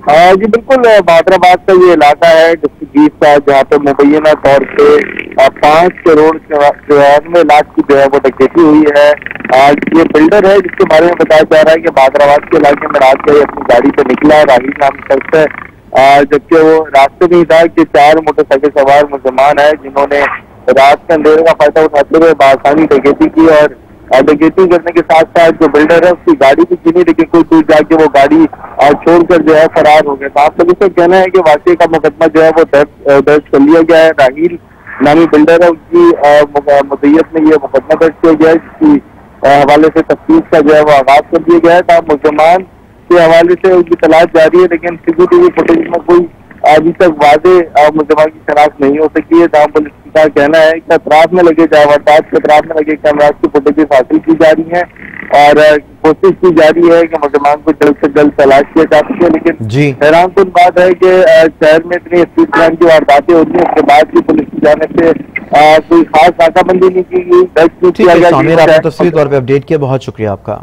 हाँ जी, बिल्कुल बादराबाद का ये इलाका है, डिस्ट्रिक्ट का, जहाँ पे मुबैना तौर पे पाँच करोड़ चौरानवे लाख की जो है वो डकैती हुई है। आज ये बिल्डर है, जिसके बारे में बताया जा रहा है कि बादराबाद के इलाके में रात को अपनी गाड़ी पे निकला, राही नाम शख्स है जबकि वो रास्ते में ही था कि चार मोटरसाइकिल सवार मुसलमान है, जिन्होंने रात के अंधेरे का फ़ायदा उठाते हुए बासानी डकैती की और डकैती करने के साथ साथ जो बिल्डर है, उसकी गाड़ी भी गिनी लेकिन कोई दूर जाके वो गाड़ी छोड़कर जो है फरार हो गया। तो आप लोगों से कहना है कि वाकई का मुकदमा जो है वो दर्ज दर्ज कर लिया गया है। राहील नामी बिल्डर है उसकी मुदैत में ये मुकदमा दर्ज किया गया है, जिसकी हवाले से तफ्तीश का जो है वो आगाज़ कर दिया गया है। तो मुसलमान के हवाले से उनकी तलाश जारी है, लेकिन सीसीटीवी फुटेज में कोई अभी तक वादे मुलजमान की शनाख्त नहीं हो सकी है। जहाँ पुलिस का कहना है कि अतराफ में लगे जावादात के अतराफ में लगे कैमराज की फुटेजेस हासिल की जा रही है और कोशिश की जा रही है कि मुसलमान को जल्द से जल्द तलाश किया जा सके लेकिन हैरान कुन बात है कि शहर में इतनी स्पीड क्राइम की वारदातें होती है उसके बाद भी पुलिस की जाने से कोई खास नाकाबंदी नहीं की गई। गया तौर पर अपडेट किया बहुत शुक्रिया आपका।